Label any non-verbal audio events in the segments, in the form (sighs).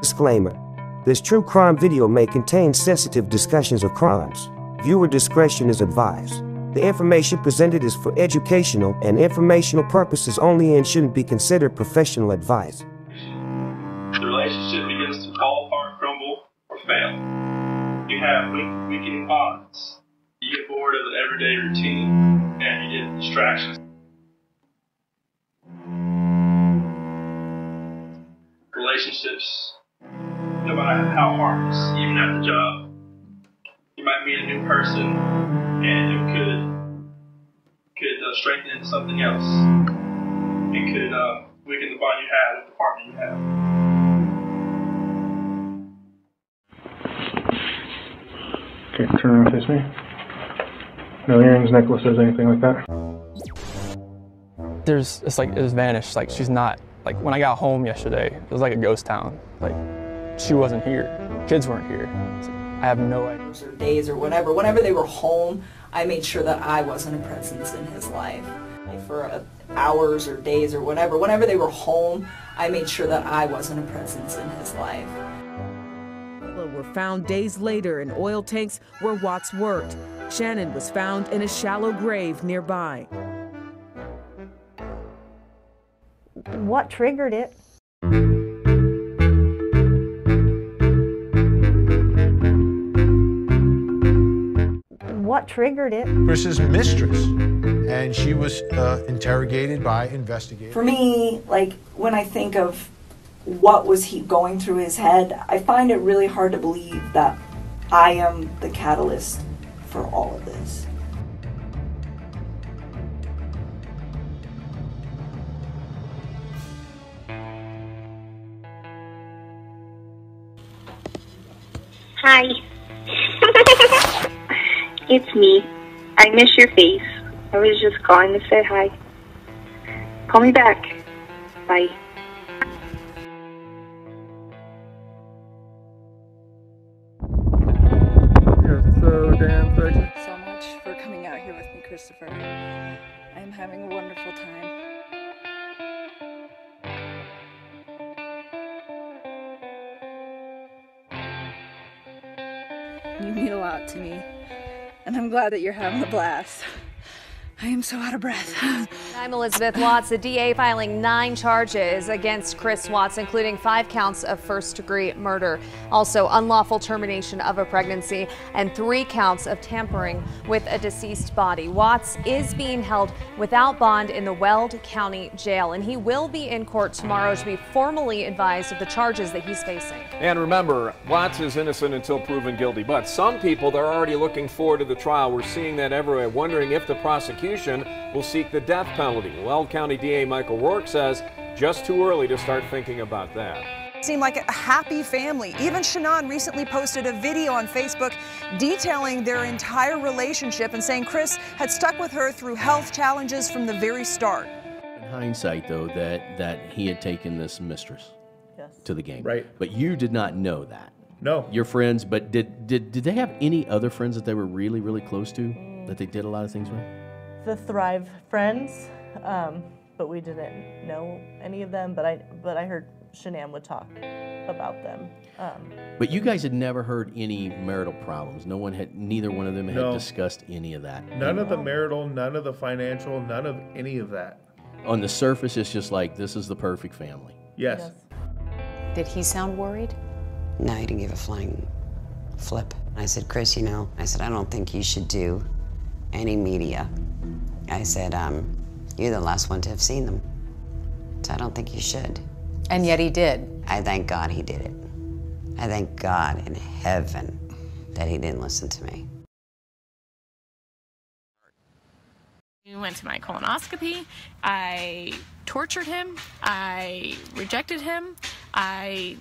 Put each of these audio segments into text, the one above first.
Disclaimer This true crime video may contain sensitive discussions of crimes. Viewer discretion is advised. The information presented is for educational and informational purposes only and shouldn't be considered professional advice. The relationship begins to fall apart, crumble, or fail. You have weak, weakening bonds. You get bored of the everyday routine, and you get distractions. Relationships, no matter how hard, even at the job, you might meet a new person, and it could could uh, strengthen into something else. It could uh, weaken the bond you have with the partner you have. Okay, turn around, face me. No earrings, necklaces, anything like that. There's, it's like, it's vanished. Like, she's not, like, when I got home yesterday, it was like a ghost town. Like, she wasn't here. Kids weren't here. It's like, I have no idea. or days or whatever. Whenever they were home, I made sure that I wasn't a presence in his life. For uh, hours or days or whatever. Whenever they were home, I made sure that I wasn't a presence in his life. were found days later in oil tanks where Watts worked. Shanann was found in a shallow grave nearby. What triggered it? What triggered it? Chris's mistress, and she was uh, interrogated by investigators. For me, like when I think of what was he going through his head, I find it really hard to believe that I am the catalyst for all of this. Hi. (laughs) it's me. I miss your face. I was just calling to say hi. Call me back. Bye. You're so damn sexy. so much for coming out here with me, Christopher. I am having a wonderful time. You mean a lot to me, and I'm glad that you're having a um, blast. I am so out of breath. (sighs) I'm Elizabeth Watts, the DA filing nine charges against Chris Watts, including five counts of first degree murder, also unlawful termination of a pregnancy, and three counts of tampering with a deceased body. Watts is being held without bond in the Weld County Jail, and he will be in court tomorrow to be formally advised of the charges that he's facing. And remember, Watts is innocent until proven guilty. But some people, they're already looking forward to the trial. We're seeing that everywhere, wondering if the prosecution will seek the death penalty. Weld County DA Michael Rourke says just too early to start thinking about that. Seem like a happy family. Even Shanann recently posted a video on Facebook detailing their entire relationship and saying Chris had stuck with her through health challenges from the very start. In hindsight, though, that that he had taken this mistress to the game, Right. But you did not know that. No. Your friends, but did did did they have any other friends that they were really really close to that they did a lot of things with? The Thrive friends, um, but we didn't know any of them. But I but I heard Shanann would talk about them. Um, But you guys had never heard any marital problems. No one had, neither one of them had No. discussed any of that. None of the marital, none of the financial, none of any of that. On the surface, it's just like this is the perfect family. Yes. Did he sound worried? No, he didn't give a flying flip. I said, Chris, you know, I said, I don't think you should do any media. I said, um, you're the last one to have seen them. So I don't think you should. And yet he did. I thank God he did it. I thank God in heaven that he didn't listen to me. We went to my colonoscopy. I tortured him. I rejected him. I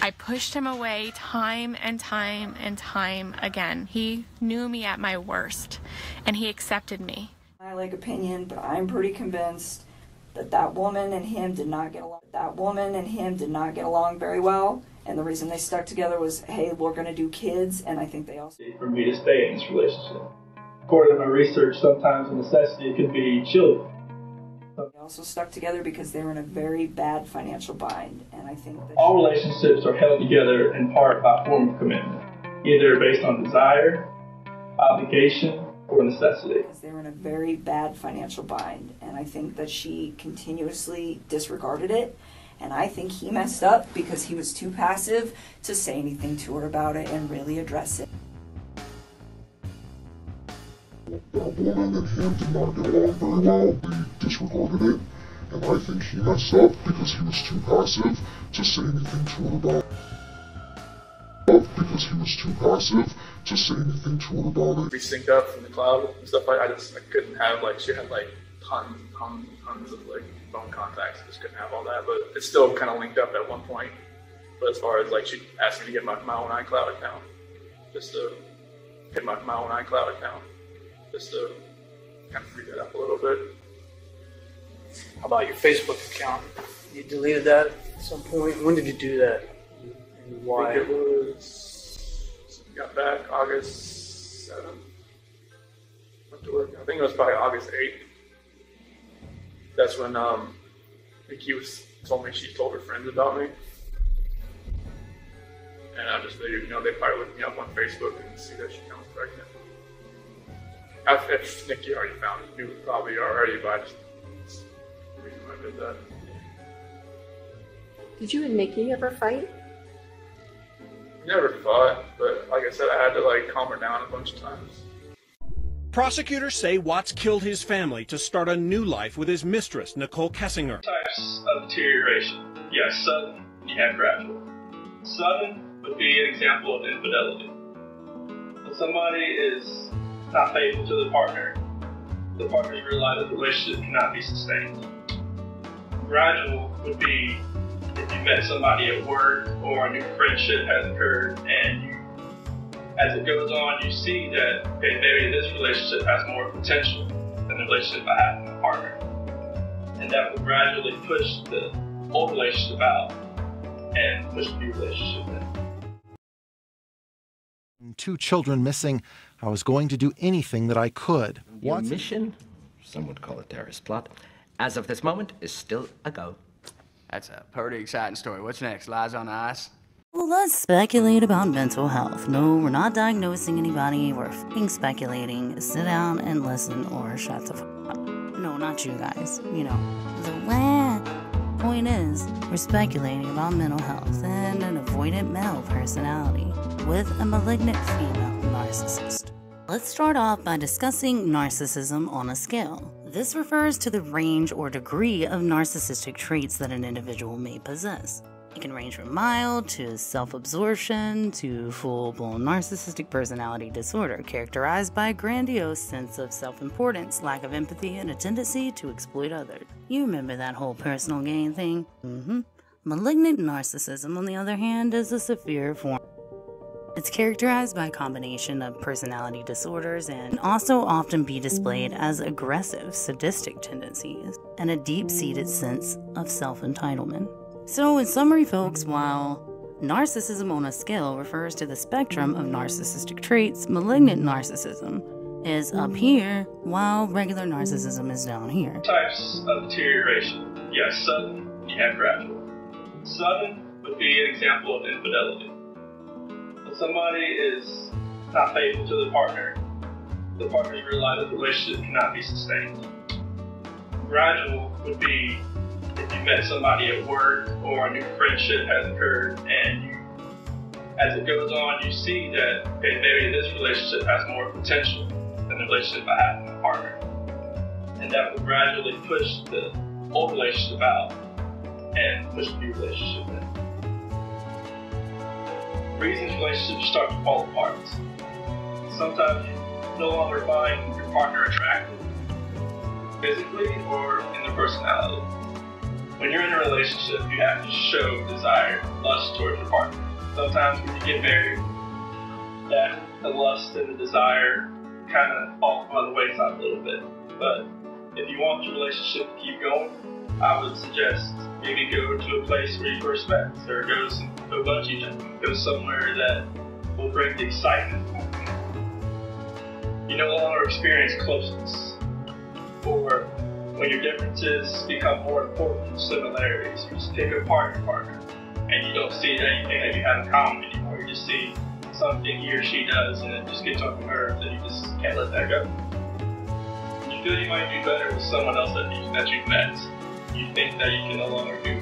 I pushed him away time and time and time again. He knew me at my worst and he accepted me. I like opinion, but I'm pretty convinced that that woman and him did not get along. That woman and him did not get along very well, and the reason they stuck together was, hey, we're going to do kids, and I think they also. For me to stay in this relationship. According to my research, sometimes a necessity could be children. They also stuck together because they were in a very bad financial bind, and I think that All relationships are held together in part by form of commitment, either based on desire, obligation, or necessity. because they were in a very bad financial bind, and I think that she continuously disregarded it. And I think he messed up because he was too passive to say anything to her about it and really address it. That woman and him did not get along very well. They disregarded it. And I think he messed up because he was too passive to say anything to her about it. Because he was too passive to say anything to her about it. we synced up from the cloud and stuff like I just I couldn't have like she had like tons and tons and tons of like phone contacts. I just couldn't have all that. But it's still kind of linked up at one point. But as far as like she asked me to get my, my own iCloud account, just to get my, my own iCloud account, just to kind of free that up a little bit. How about your Facebook account? You deleted that at some point. When did you do that? And I why? think it was got back August seventh. Went to work. I think it was probably August eighth. That's when um Nikki was told me she told her friends about me. And I just figured, you know, they probably looked me up on Facebook and see that she was pregnant. I, if Nikki already found it, knew probably already, but I just reason why I did that. Did you and Nikki ever fight? Never fought, but like I said, I had to like calm her down a bunch of times. Prosecutors say Watts killed his family to start a new life with his mistress, Nicole Kessinger. Types of deterioration. You have sudden, you have gradual. Sudden would be an example of infidelity. When somebody is not faithful to the partner, the partners realize that the relationship cannot be sustained. Gradual would be if you met somebody at work or a new friendship has occurred and you as it goes on you see that okay, maybe this relationship has more potential than the relationship I have with my partner. And that will gradually push the old relationship out and push the new relationship in. Two children missing. I was going to do anything that I could. Your mission, some would call it terrorist plot, as of this moment is still a go. That's a pretty exciting story. What's next? Lies on ice? Well, let's speculate about mental health. No, we're not diagnosing anybody. We're fucking speculating. Sit down and listen or shut the up. No, not you guys. You know, the wah. Point is, we're speculating about mental health and an avoidant male personality with a malignant female narcissist. Let's start off by discussing narcissism on a scale. This refers to the range or degree of narcissistic traits that an individual may possess. It can range from mild to self absorption to full blown narcissistic personality disorder, characterized by a grandiose sense of self importance, lack of empathy, and a tendency to exploit others. You remember that whole personal gain thing? Mm hmm. Malignant narcissism, on the other hand, is a severe form. It's characterized by a combination of personality disorders and also often be displayed as aggressive, sadistic tendencies and a deep seated sense of self entitlement. So, in summary, folks, while narcissism on a scale refers to the spectrum of narcissistic traits, malignant narcissism is up here, while regular narcissism is down here. Types of deterioration. Yes, sudden, have gradual. Sudden would be an example of infidelity. Somebody is not faithful to the partner, the partners realize that the relationship cannot be sustained. Gradual would be if you met somebody at work or a new friendship has occurred and you as it goes on you see that okay, maybe this relationship has more potential than the relationship I have with my partner. And that will gradually push the old relationship out and push the new relationship in. Reasons relationships start to fall apart. Sometimes you no longer find your partner attractive, physically or in their personality. When you're in a relationship, you have to show desire, lust towards your partner. Sometimes when you get married, that the lust and the desire kind of fall by the wayside a little bit. But if you want your relationship to keep going, I would suggest maybe go to a place where you respect, or go to some go bungee go somewhere that will bring the excitement. You no longer experience closeness or when your differences become more important than similarities. You just pick apart your partner, and you don't see anything that you have in common anymore. You just see something he or she does, and it just gets on your nerves, and you just can't let that go. You feel you might do better with someone else that you've met. You think that you can no longer do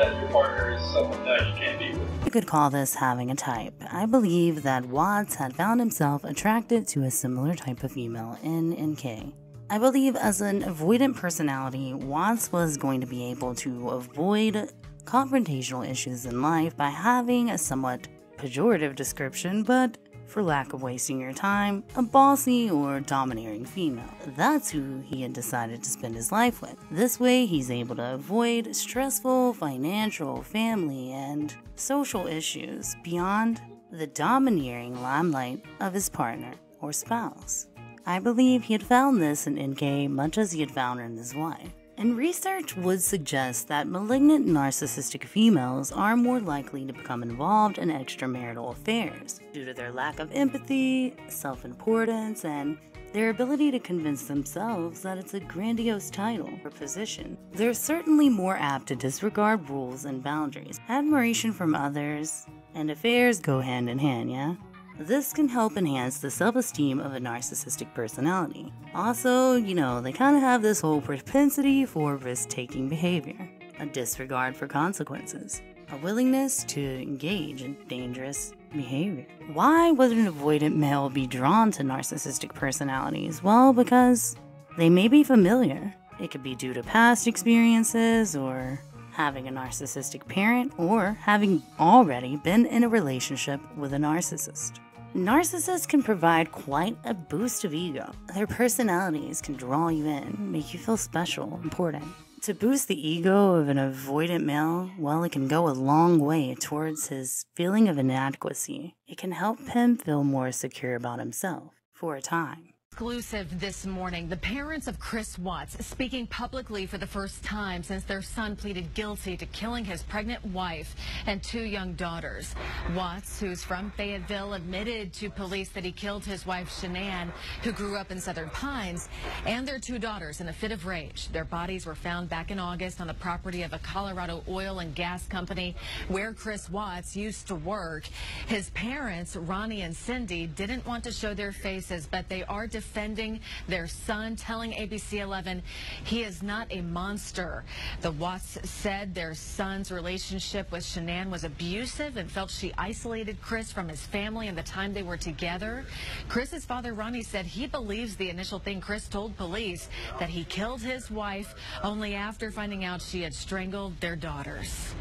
that your partner is someone that you can't be with. You could call this having a type. I believe that Watts had found himself attracted to a similar type of female in NK. I believe as an avoidant personality, Watts was going to be able to avoid confrontational issues in life by having a somewhat pejorative description, but for lack of wasting your time, a bossy or domineering female. That's who he had decided to spend his life with. This way, he's able to avoid stressful financial, family, and social issues beyond the domineering limelight of his partner or spouse. I believe he had found this in NK much as he had found in his wife. And research would suggest that malignant narcissistic females are more likely to become involved in extramarital affairs due to their lack of empathy, self importance, and their ability to convince themselves that it's a grandiose title or position. They're certainly more apt to disregard rules and boundaries. Admiration from others and affairs go hand in hand, yeah? This can help enhance the self esteem of a narcissistic personality. Also, you know, they kind of have this whole propensity for risk taking behavior, a disregard for consequences, a willingness to engage in dangerous behavior. Why would an avoidant male be drawn to narcissistic personalities? Well, because they may be familiar. It could be due to past experiences or having a narcissistic parent or having already been in a relationship with a narcissist. Narcissists can provide quite a boost of ego. Their personalities can draw you in, make you feel special, important. To boost the ego of an avoidant male, well, it can go a long way towards his feeling of inadequacy. It can help him feel more secure about himself for a time. Exclusive this morning. The parents of Chris Watts speaking publicly for the first time since their son pleaded guilty to killing his pregnant wife and two young daughters. Watts, who's from Fayetteville, admitted to police that he killed his wife, Shanann, who grew up in Southern Pines, and their two daughters in a fit of rage. Their bodies were found back in August on the property of a Colorado oil and gas company where Chris Watts used to work. His parents, Ronnie and Cindy, didn't want to show their faces, but they are defending their son, telling ABC 11 he is not a monster. The Watts said their son's relationship with Shanann was abusive and felt she isolated Chris from his family in the time they were together. Chris's father, Ronnie, said he believes the initial thing Chris told police that he killed his wife only after finding out she had strangled their daughters.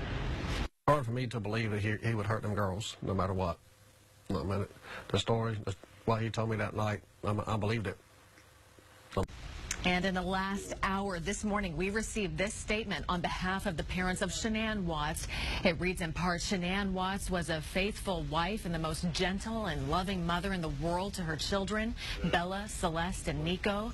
Hard for me to believe that he, he would hurt them girls, no matter what. The story, the, what he told me that night, I, believed it. And in the last hour this morning, we received this statement on behalf of the parents of Shanann Watts. It reads in part, Shanann Watts was a faithful wife and the most gentle and loving mother in the world to her children, Bella, Celeste, and Nico.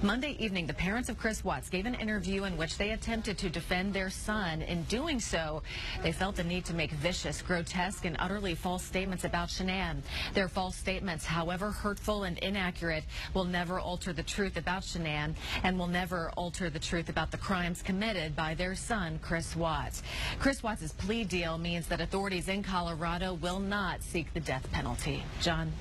Monday evening, the parents of Chris Watts gave an interview in which they attempted to defend their son. In doing so, they felt the need to make vicious, grotesque, and utterly false statements about Shanann. Their false statements, however hurtful and inaccurate, will never alter the truth about Shanann and will never alter the truth about the crimes committed by their son, Chris Watts. Chris Watts' plea deal means that authorities in Colorado will not seek the death penalty. John.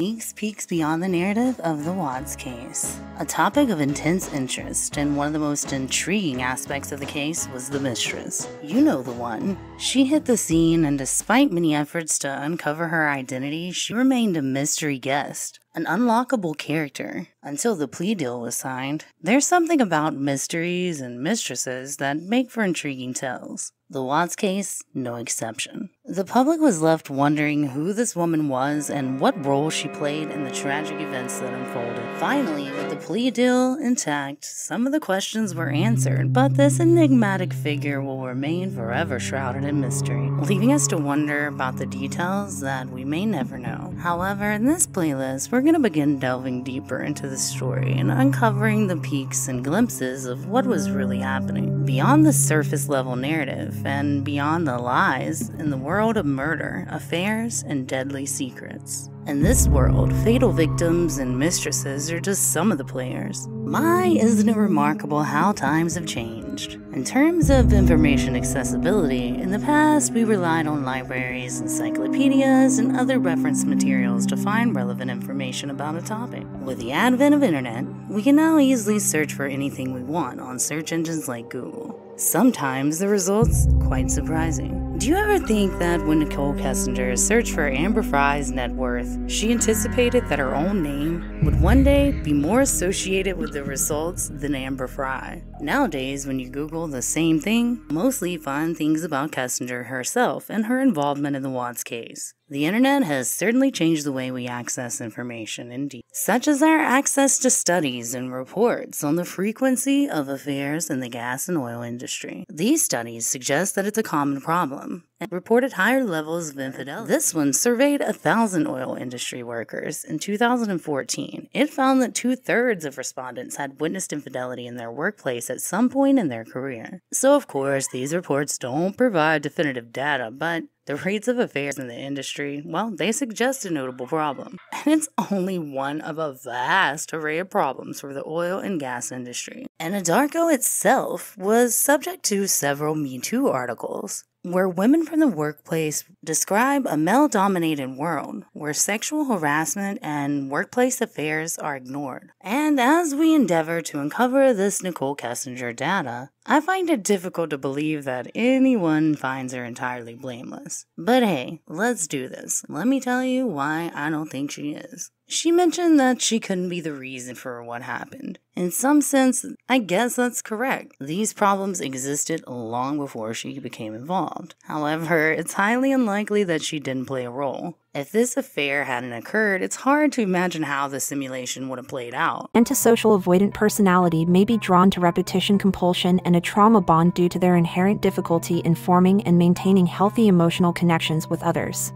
Neeks Peeks beyond the narrative of the Watts case. A topic of intense interest and one of the most intriguing aspects of the case was the mistress. You know the one. She hit the scene, and despite many efforts to uncover her identity, she remained a mystery guest, an unlockable character, until the plea deal was signed. There's something about mysteries and mistresses that make for intriguing tales. The Watts case, no exception. The public was left wondering who this woman was and what role she played in the tragic events that unfolded. Finally, with the plea deal intact, some of the questions were answered, but this enigmatic figure will remain forever shrouded in mystery, leaving us to wonder about the details that we may never know. However, in this playlist, we're going to begin delving deeper into the story and uncovering the peaks and glimpses of what was really happening Beyond the surface level narrative and beyond the lies in the world of murder, affairs, and deadly secrets. In this world, fatal victims and mistresses are just some of the players. My, isn't it remarkable how times have changed? In terms of information accessibility, in the past we relied on libraries, encyclopedias, and other reference materials to find relevant information about a topic. With the advent of internet, we can now easily search for anything we want on search engines like Google. Sometimes the results quite surprising. Do you ever think that when Nicole Kessinger searched for Amber Frey's net worth, she anticipated that her own name would one day be more associated with the results than Amber Frey? Nowadays, when you Google the same thing, mostly find things about Kessinger herself and her involvement in the Watts case. The internet has certainly changed the way we access information, indeed, such as our access to studies and reports on the frequency of affairs in the gas and oil industry. These studies suggest that it's a common problem and reported higher levels of infidelity. This one surveyed a thousand oil industry workers in 2014. It found that two thirds of respondents had witnessed infidelity in their workplace at some point in their career. So, of course, these reports don't provide definitive data, but the rates of affairs in the industry, well, they suggest a notable problem. (laughs) And it's only one of a vast array of problems for the oil and gas industry. Anadarko itself was subject to several Me Too articles where women from the workplace describe a male dominated world where sexual harassment and workplace affairs are ignored. And as we endeavor to uncover this Nicole Kessinger data, I find it difficult to believe that anyone finds her entirely blameless. But hey, let's do this. Let me tell you why I don't think she is. She mentioned that she couldn't be the reason for what happened. In some sense, I guess that's correct. These problems existed long before she became involved. However, it's highly unlikely that she didn't play a role. If this affair hadn't occurred, it's hard to imagine how the simulation would have played out. Antisocial avoidant personality may be drawn to repetition compulsion and a trauma bond due to their inherent difficulty in forming and maintaining healthy emotional connections with others.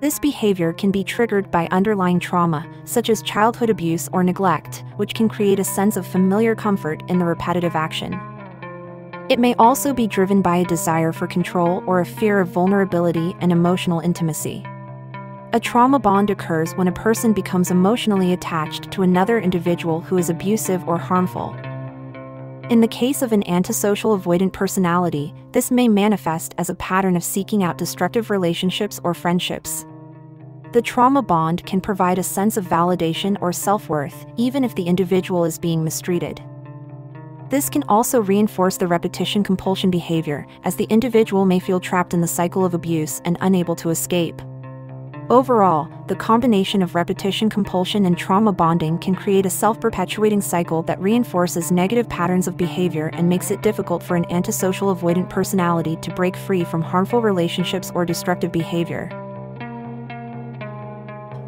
This behavior can be triggered by underlying trauma, such as childhood abuse or neglect, which can create a sense of familiar comfort in the repetitive action. It may also be driven by a desire for control or a fear of vulnerability and emotional intimacy. A trauma bond occurs when a person becomes emotionally attached to another individual who is abusive or harmful. In the case of an antisocial avoidant personality, this may manifest as a pattern of seeking out destructive relationships or friendships. The trauma bond can provide a sense of validation or self worth, even if the individual is being mistreated. This can also reinforce the repetition compulsion behavior, as the individual may feel trapped in the cycle of abuse and unable to escape. Overall, the combination of repetition compulsion and trauma bonding can create a self perpetuating cycle that reinforces negative patterns of behavior and makes it difficult for an antisocial avoidant personality to break free from harmful relationships or destructive behavior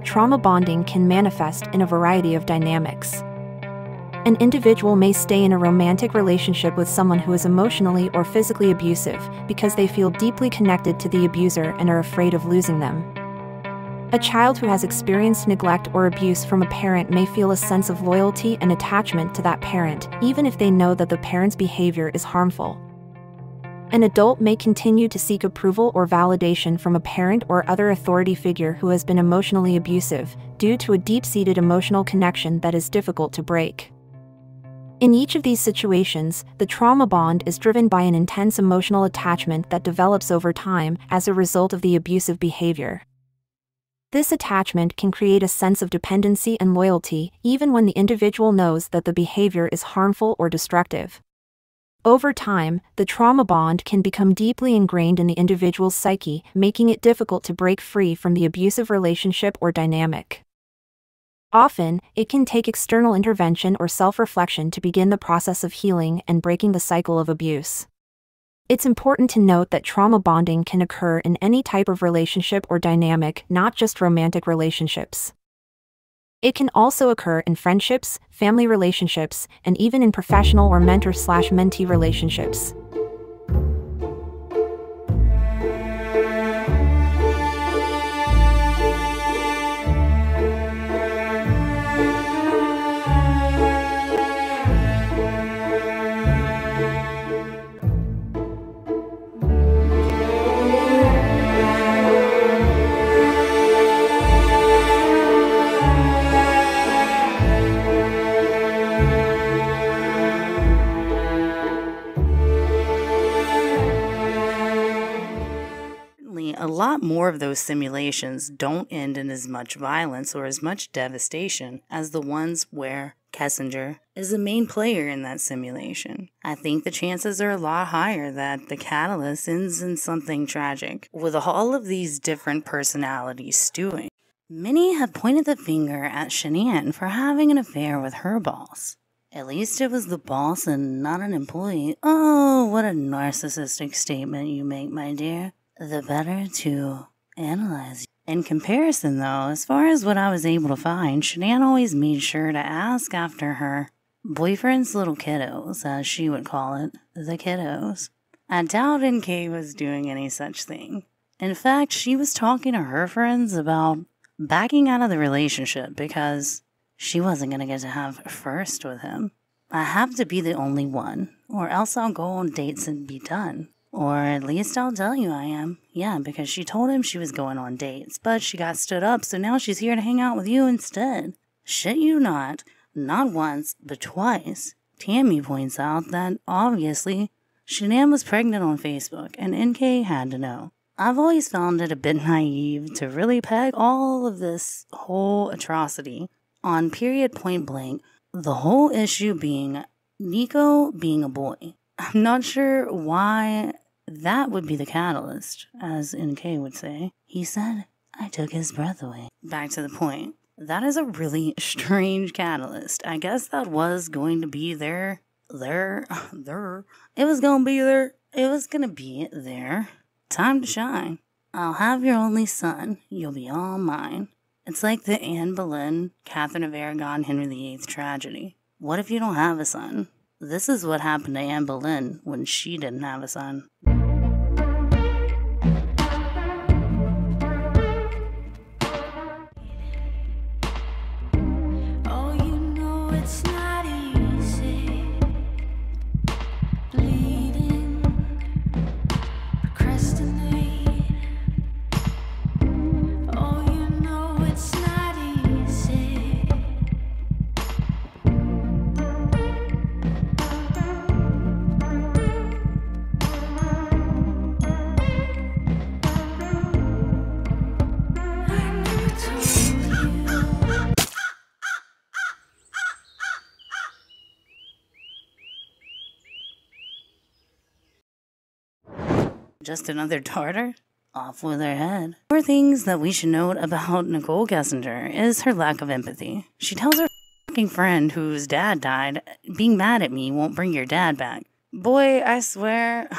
trauma bonding can manifest in a variety of dynamics. An individual may stay in a romantic relationship with someone who is emotionally or physically abusive because they feel deeply connected to the abuser and are afraid of losing them. A child who has experienced neglect or abuse from a parent may feel a sense of loyalty and attachment to that parent, even if they know that the parent's behavior is harmful. An adult may continue to seek approval or validation from a parent or other authority figure who has been emotionally abusive, due to a deep seated emotional connection that is difficult to break. In each of these situations, the trauma bond is driven by an intense emotional attachment that develops over time as a result of the abusive behavior. This attachment can create a sense of dependency and loyalty even when the individual knows that the behavior is harmful or destructive. Over time, the trauma bond can become deeply ingrained in the individual's psyche, making it difficult to break free from the abusive relationship or dynamic. Often, it can take external intervention or self reflection to begin the process of healing and breaking the cycle of abuse. It's important to note that trauma bonding can occur in any type of relationship or dynamic, not just romantic relationships. It can also occur in friendships, family relationships, and even in professional or mentor slash relationships. lot more of those simulations don't end in as much violence or as much devastation as the ones where Kessinger is the main player in that simulation. I think the chances are a lot higher that the catalyst ends in something tragic, with all of these different personalities stewing. Many have pointed the finger at Shanann for having an affair with her boss. At least it was the boss and not an employee. Oh, what a narcissistic statement you make, my dear. The better to analyze. In comparison, though, as far as what I was able to find, Shanann always made sure to ask after her boyfriend's little kiddos, as she would call it, the kiddos. I doubt NK was doing any such thing. In fact, she was talking to her friends about backing out of the relationship because she wasn't going to get to have first with him. I have to be the only one, or else I'll go on dates and be done. Or at least I'll tell you I am. Yeah, because she told him she was going on dates, but she got stood up, so now she's here to hang out with you instead. Shit you not, not once, but twice. Tammy points out that, obviously, Shanann was pregnant on Facebook, and NK had to know. I've always found it a bit naive to really peg all of this whole atrocity on period point blank, the whole issue being Nico being a boy. I'm not sure why that would be the catalyst, as NK would say. He said, I took his breath away. Back to the point. That is a really (laughs) strange catalyst. I guess that was going to be there. There. (laughs) There. It was going to be there. It was going to be there. Time to shine. I'll have your only son. You'll be all mine. It's like the Anne Boleyn, Catherine of Aragon, Henry VIII tragedy. What if you don't have a son? This is what happened to Anne Boleyn when she didn't have a son. Just another daughter? Off with her head. More things that we should note about Nicole Kessinger is her lack of empathy. She tells her fucking friend whose dad died, being mad at me won't bring your dad back. Boy, I swear. (sighs)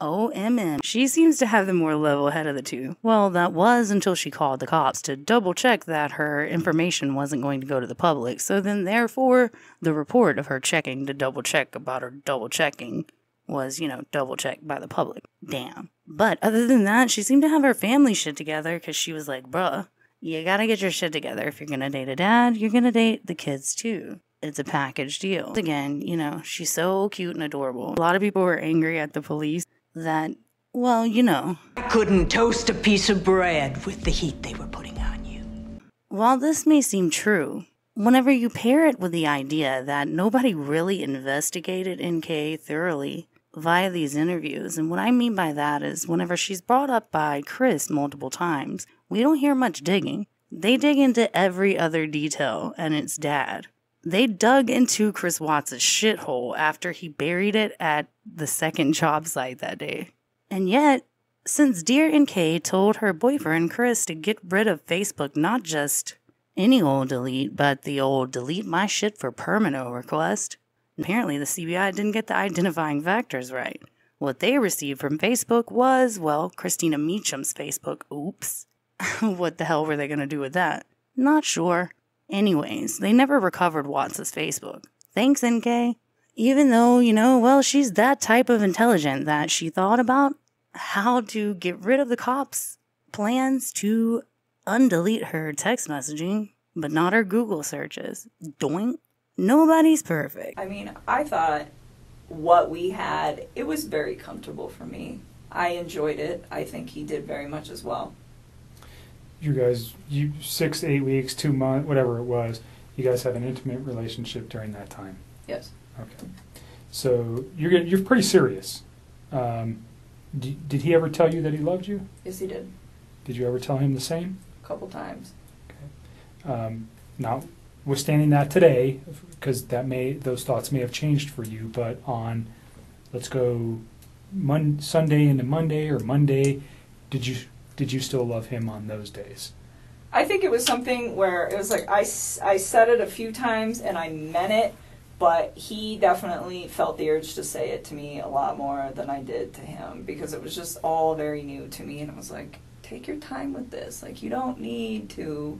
OMM. She seems to have the more level head of the two. Well, that was until she called the cops to double check that her information wasn't going to go to the public. So then, therefore, the report of her checking to double check about her double checking was, you know, double checked by the public. Damn. But other than that, she seemed to have her family shit together because she was like, bruh, you gotta get your shit together. If you're gonna date a dad, you're gonna date the kids too. It's a package deal. Again, you know, she's so cute and adorable. A lot of people were angry at the police that, well, you know. I couldn't toast a piece of bread with the heat they were putting on you. While this may seem true, whenever you pair it with the idea that nobody really investigated NK thoroughly via these interviews, and what I mean by that is whenever she's brought up by Chris multiple times, we don't hear much digging. They dig into every other detail, and it's dad. They dug into Chris Watts' shithole after he buried it at the second job site that day. And yet, since Dear NK told her boyfriend Chris to get rid of Facebook, not just any old delete, but the old delete my shit for permanent request, apparently the CBI didn't get the identifying factors right. What they received from Facebook was, well, Christina Meacham's Facebook. Oops. (laughs) what the hell were they going to do with that? Not sure. Anyways, they never recovered Watts' Facebook. Thanks, NK. Even though, you know, well, she's that type of intelligent that she thought about how to get rid of the cops' plans to undelete her text messaging, but not her Google searches. Doink. Nobody's perfect. I mean, I thought what we had, it was very comfortable for me. I enjoyed it. I think he did very much as well. You guys, you six, eight weeks, two months, whatever it was. You guys have an intimate relationship during that time. Yes. Okay. So you're you're pretty serious. Um, did, did he ever tell you that he loved you? Yes, he did. Did you ever tell him the same? A couple times. Okay. Um, notwithstanding that today, because that may those thoughts may have changed for you, but on let's go Mon- Sunday into Monday or Monday, did you did you still love him on those days? I think it was something where it was like I, I said it a few times and I meant it, but he definitely felt the urge to say it to me a lot more than I did to him because it was just all very new to me and I was like take your time with this like you don't need to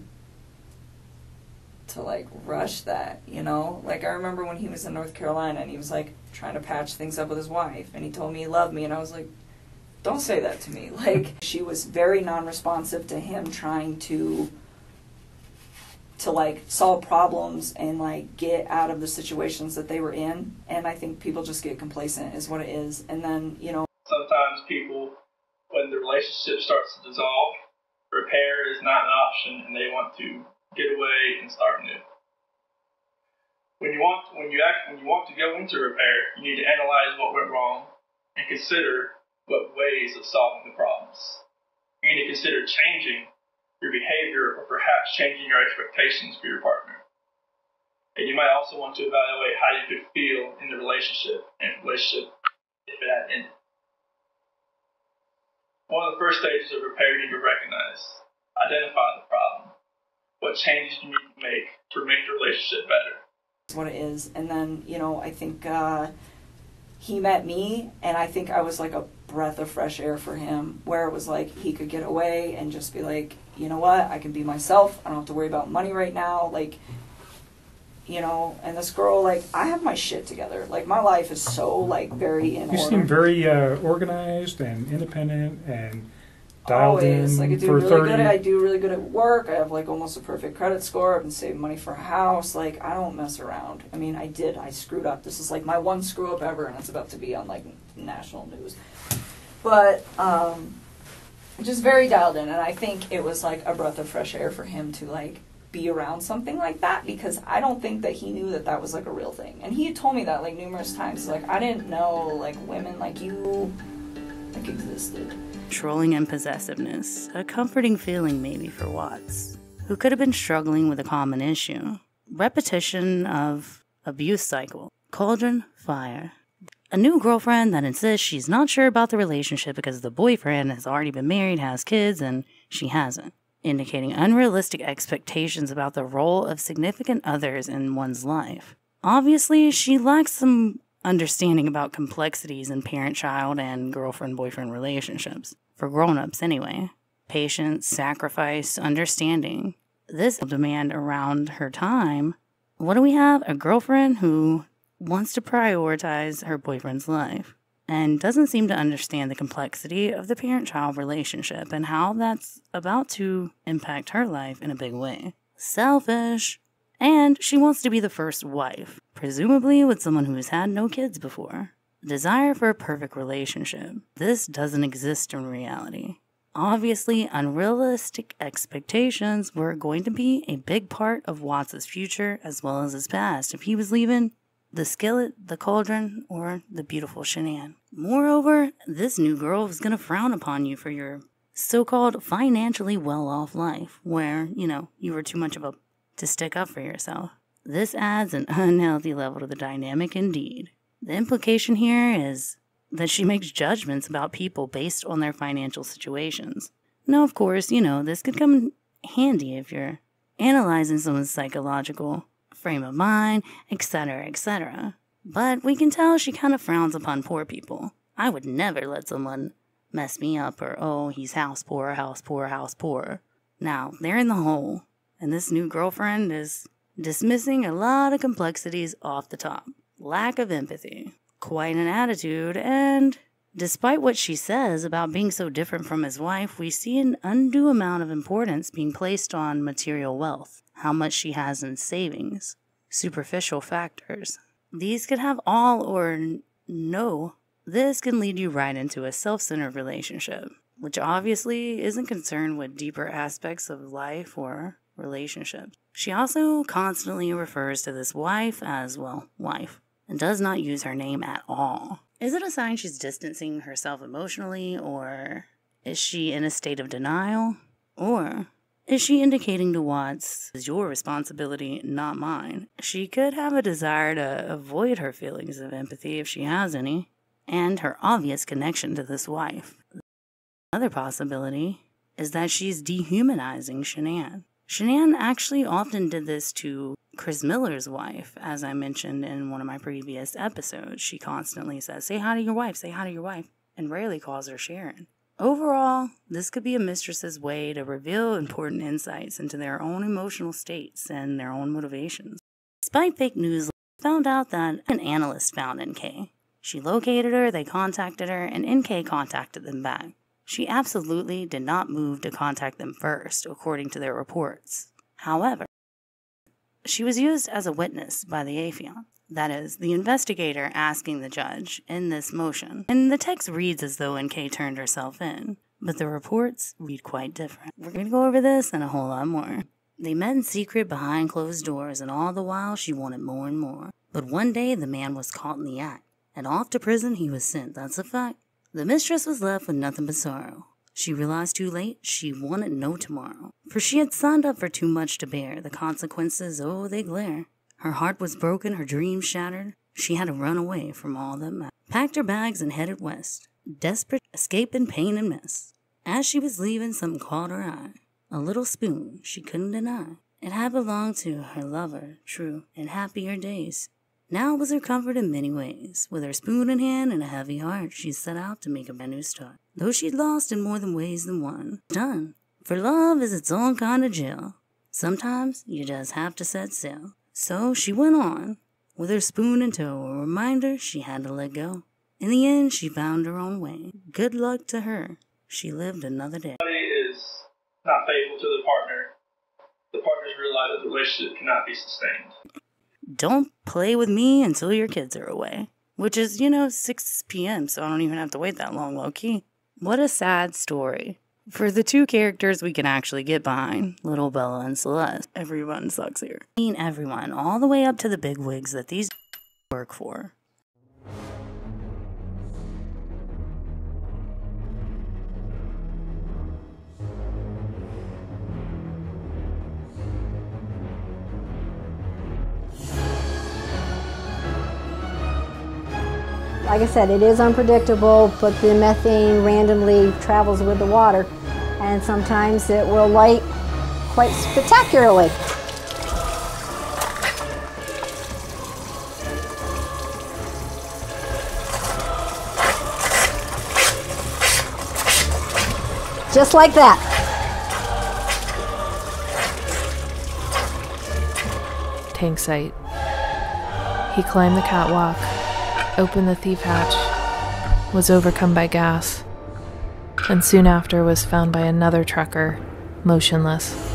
to like rush that you know like I remember when he was in North Carolina and he was like trying to patch things up with his wife and he told me he loved me and I was like don't say that to me. (laughs) Like she was very non-responsive to him trying to to like solve problems and like get out of the situations that they were in. And I think people just get complacent is what it is. And then, you know, Sometimes people, when the relationship starts to dissolve, repair is not an option, and they want to get away and start new. When you want when you act when you want to go into repair, you need to analyze what went wrong and consider what ways of solving the problems. You need to consider changing your behavior or perhaps changing your expectations for your partner. And you might also want to evaluate how you could feel in the relationship and relationship if it had ended. One of the first stages of repair you need to recognize, identify the problem, what changes you need to make to make the relationship better. is what it is. And then, you know, I think uh, he met me, and I think I was like a breath of fresh air for him, where it was like he could get away and just be like, you know what, I can be myself. I don't have to worry about money right now. Like, you know, and this girl, like, I have my shit together. Like, my life is so, like, very in You order. seem very uh, organized and independent and dialed Always. in Like I do for really thirty. good. At, I do really good at work. I have like almost a perfect credit score. I've been saving money for a house. Like I don't mess around. I mean, I did. I screwed up. This is like my one screw up ever, and it's about to be on like national news. But um, just very dialed in, and I think it was like a breath of fresh air for him to like be around something like that because I don't think that he knew that that was like a real thing. And he had told me that like numerous times. Like I didn't know like women like you like existed. Trolling and possessiveness, a comforting feeling maybe for Watts, who could have been struggling with a common issue. Repetition of abuse cycle, cauldron, fire. A new girlfriend that insists she's not sure about the relationship because the boyfriend has already been married, has kids, and she hasn't, indicating unrealistic expectations about the role of significant others in one's life. Obviously, she lacks some understanding about complexities in parent child and girlfriend boyfriend relationships, for grown ups anyway. Patience, sacrifice, understanding. This demand around her time. What do we have? A girlfriend who wants to prioritize her boyfriend's life and doesn't seem to understand the complexity of the parent child relationship and how that's about to impact her life in a big way. Selfish. And she wants to be the first wife, presumably with someone who has had no kids before. Desire for a perfect relationship. This doesn't exist in reality. Obviously, unrealistic expectations were going to be a big part of Watts' future as well as his past if he was leaving the skillet, the cauldron, or the beautiful Shanann. Moreover, this new girl was going to frown upon you for your so called financially well off life, where, you know, you were too much of a to stick up for yourself. This adds an unhealthy level to the dynamic indeed. The implication here is that she makes judgments about people based on their financial situations. Now, of course, you know, this could come handy if you're analyzing someone's psychological frame of mind, etc., etc. But we can tell she kind of frowns upon poor people. I would never let someone mess me up or, oh, he's house poor, house poor, house poor. Now, they're in the hole, and this new girlfriend is dismissing a lot of complexities off the top. Lack of empathy, quite an attitude, and despite what she says about being so different from his wife, we see an undue amount of importance being placed on material wealth, how much she has in savings, superficial factors. These could have all or no. This can lead you right into a self centered relationship, which obviously isn't concerned with deeper aspects of life or relationships. She also constantly refers to this wife as, well, wife, and does not use her name at all. Is it a sign she's distancing herself emotionally, or Is she in a state of denial? Or is she indicating to Watts, it's your responsibility, not mine? She could have a desire to avoid her feelings of empathy if she has any, and her obvious connection to this wife. Another possibility is that she's dehumanizing Shanann. Shanann actually often did this to Chris Miller's wife, as I mentioned in one of my previous episodes. She constantly says, Say hi to your wife, say hi to your wife, and rarely calls her Sharon. Overall, this could be a mistress's way to reveal important insights into their own emotional states and their own motivations. Despite fake news, found out that an analyst found NK. She located her, they contacted her, and NK contacted them back. She absolutely did not move to contact them first, according to their reports. However, she was used as a witness by the affiant. That is, the investigator asking the judge in this motion. And the text reads as though NK turned herself in, but the reports read quite different. We're going to go over this and a whole lot more. They met in secret behind closed doors, and all the while she wanted more and more. But one day the man was caught in the act, and off to prison he was sent. That's a fact. The mistress was left with nothing but sorrow. She realized too late she wanted no tomorrow, for she had signed up for too much to bear. The consequences, oh, they glare. Her heart was broken, her dreams shattered. She had to run away from all that mattered. Packed her bags and headed west, desperate, escaping pain and mess. As she was leaving, something caught her eye. A little spoon she couldn't deny. It had belonged to her lover, true, in happier days. Now was her comfort in many ways. With her spoon in hand and a heavy heart, she set out to make a brand new start. Though she'd lost in more than ways than one. Done. For love is its own kind of jail. Sometimes you just have to set sail. So she went on, with her spoon in tow, a reminder she had to let go. In the end, she found her own way. Good luck to her. She lived another day. Somebody is not faithful to the partner. The partners realize that the relationship cannot be sustained. Don't play with me until your kids are away. Which is, you know, 6 p.m., so I don't even have to wait that long, low key. What a sad story. For the two characters we can actually get behind, Little Bella and Celeste, everyone sucks here. I mean, everyone, all the way up to the big wigs that these (laughs) work for. Like I said, it is unpredictable, but the methane randomly travels with the water, and sometimes it will light quite spectacularly. Just like that. Tank site. He climbed the catwalk, opened the thief hatch, was overcome by gas, and soon after was found by another trucker, motionless.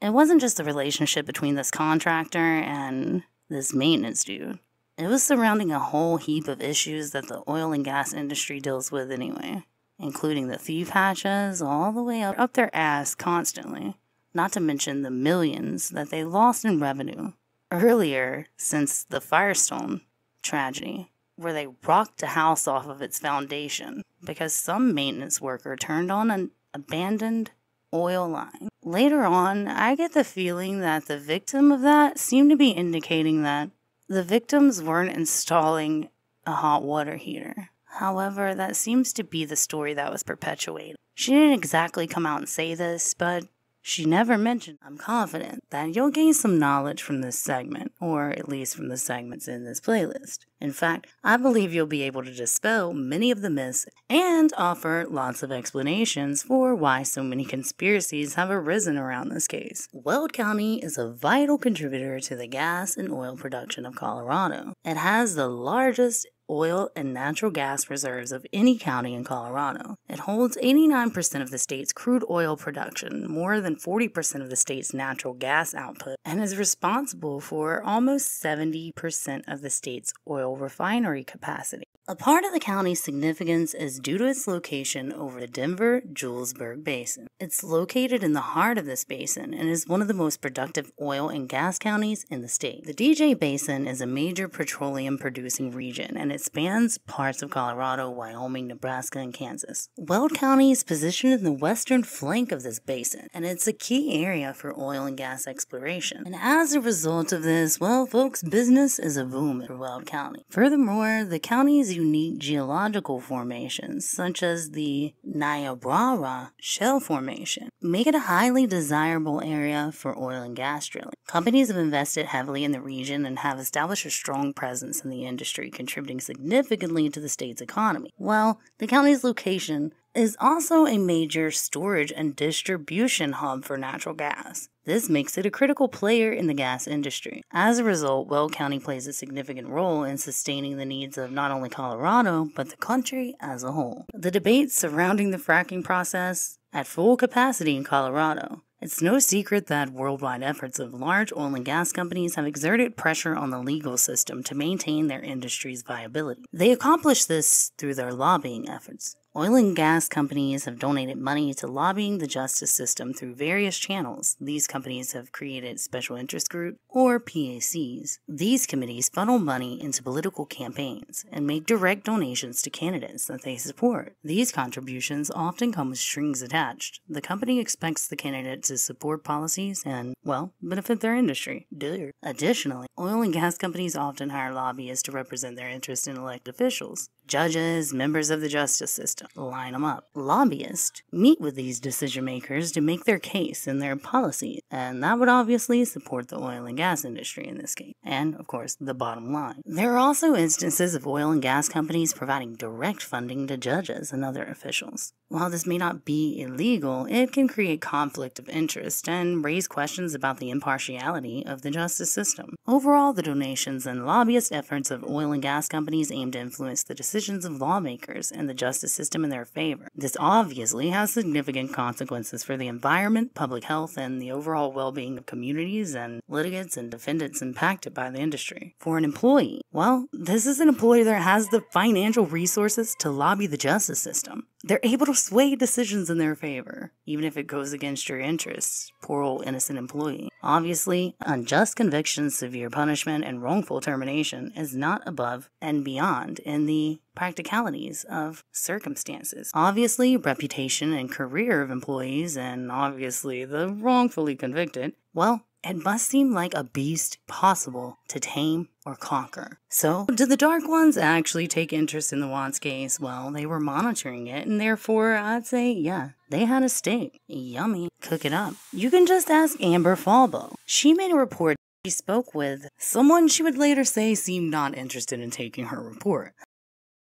It wasn't just the relationship between this contractor and this maintenance dude. It was surrounding a whole heap of issues that the oil and gas industry deals with anyway, including the thief hatches all the way up, up their ass constantly, not to mention the millions that they lost in revenue earlier since the Firestone tragedy, where they rocked a house off of its foundation because some maintenance worker turned on an abandoned oil line. Later on, I get the feeling that the victim of that seemed to be indicating that the victims weren't installing a hot water heater. However, that seems to be the story that was perpetuated. She didn't exactly come out and say this, but she never mentioned. I'm confident that you'll gain some knowledge from this segment, or at least from the segments in this playlist. In fact, I believe you'll be able to dispel many of the myths and offer lots of explanations for why so many conspiracies have arisen around this case. Weld County is a vital contributor to the gas and oil production of Colorado. It has the largest oil and natural gas reserves of any county in Colorado. It holds 89% of the state's crude oil production, more than 40% of the state's natural gas output, and is responsible for almost 70% of the state's oil refinery capacity. A part of the county's significance is due to its location over the Denver Julesburg Basin. It's located in the heart of this basin and is one of the most productive oil and gas counties in the state. The DJ Basin is a major petroleum producing region and it spans parts of Colorado, Wyoming, Nebraska, and Kansas. Weld County is positioned in the western flank of this basin and it's a key area for oil and gas exploration. And as a result of this, well, folks, business is a boom for Weld County. Furthermore, the county's unique geological formations, such as the Niobrara Shale Formation, make it a highly desirable area for oil and gas drilling. Companies have invested heavily in the region and have established a strong presence in the industry, contributing significantly to the state's economy. While the county's location is also a major storage and distribution hub for natural gas. This makes it a critical player in the gas industry. As a result, Weld County plays a significant role in sustaining the needs of not only Colorado, but the country as a whole. The debates surrounding the fracking process at full capacity in Colorado. It's no secret that worldwide efforts of large oil and gas companies have exerted pressure on the legal system to maintain their industry's viability. They accomplish this through their lobbying efforts. Oil and gas companies have donated money to lobbying the justice system through various channels. These companies have created special interest groups, or PACs. These committees funnel money into political campaigns and make direct donations to candidates that they support. These contributions often come with strings attached. The company expects the candidate to support policies and, well, benefit their industry. Duh. Additionally, oil and gas companies often hire lobbyists to represent their interests in elected officials. Judges, members of the justice system, line them up. Lobbyists meet with these decision makers to make their case and their policies, and that would obviously support the oil and gas industry in this case, and of course, the bottom line. There are also instances of oil and gas companies providing direct funding to judges and other officials. While this may not be illegal, it can create conflict of interest and raise questions about the impartiality of the justice system. Overall, the donations and lobbyist efforts of oil and gas companies aim to influence the decisions of lawmakers and the justice system in their favor. This obviously has significant consequences for the environment, public health, and the overall well being of communities and litigants and defendants impacted by the industry. For an employee, well, this is an employee that has the financial resources to lobby the justice system. They're able to sway decisions in their favor, even if it goes against your interests. Poor old innocent employee. Obviously, unjust conviction, severe punishment, and wrongful termination is not above and beyond in the practicalities of circumstances. Obviously, reputation and career of employees, and obviously the wrongfully convicted, well, it must seem like a beast possible to tame or conquer. So, did the Dark Ones actually take interest in the Watts case? Well, they were monitoring it, and therefore, I'd say, yeah, they had a stake. Yummy. Cook it up. You can just ask Amber Falbo. She made a report. She spoke with someone she would later say seemed not interested in taking her report.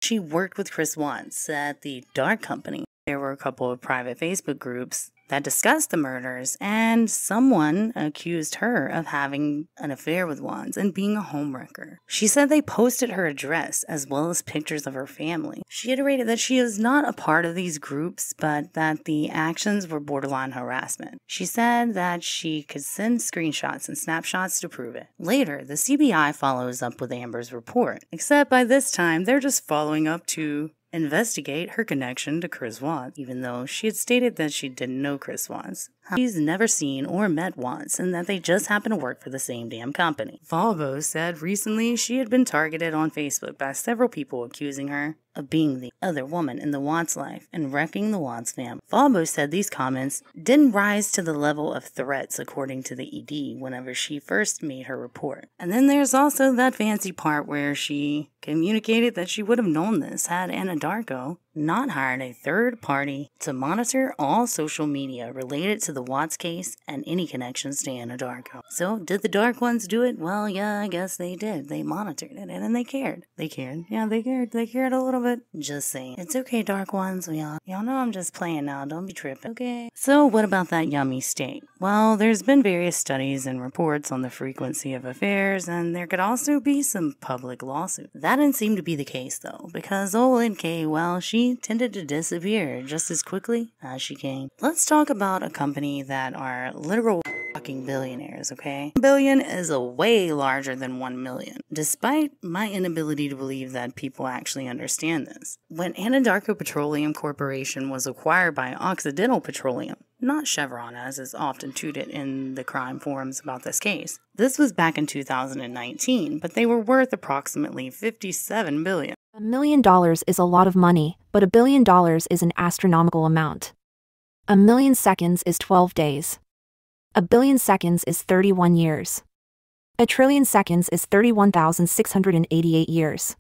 She worked with Chris Watts at the Dark Company. There were a couple of private Facebook groups that discussed the murders, and someone accused her of having an affair with Watts and being a homewrecker. She said they posted her address as well as pictures of her family. She iterated that she is not a part of these groups, but that the actions were borderline harassment. She said that she could send screenshots and snapshots to prove it. Later, the CBI follows up with Amber's report, except by this time they're just following up to investigate her connection to Chris Watts, even though she had stated that she didn't know Chris Watts. She's never seen or met Watts, and that they just happen to work for the same damn company. Falvo said recently she had been targeted on Facebook by several people accusing her of being the other woman in the Watts life and wrecking the Watts family. Falbo said these comments didn't rise to the level of threats, according to the ED, whenever she first made her report. And then there's also that fancy part where she communicated that she would have known this had Anna Anadarko not hired a third party to monitor all social media related to the Watts case and any connections to Anadarko. So, did the Dark Ones do it? Well, yeah, I guess they did. They monitored it and then they cared. They cared. Yeah, they cared. They cared a little bit. Just saying. It's okay, Dark Ones. We all, y'all know I'm just playing now. Don't be tripping. Okay. So, what about that yummy steak? Well, there's been various studies and reports on the frequency of affairs, and there could also be some public lawsuits. That didn't seem to be the case, though, because old NK, well, she tended to disappear just as quickly as she came. Let's talk about a company that are literal fucking billionaires, okay? Billion is a way larger than 1 million, despite my inability to believe that people actually understand this. When Anadarko Petroleum Corporation was acquired by Occidental Petroleum, not Chevron as is often tooted in the crime forums about this case. This was back in 2019, but they were worth approximately 57 billion. A million dollars is a lot of money, but a billion dollars is an astronomical amount. A million seconds is 12 days. A billion seconds is 31 years. A trillion seconds is 31,688 years.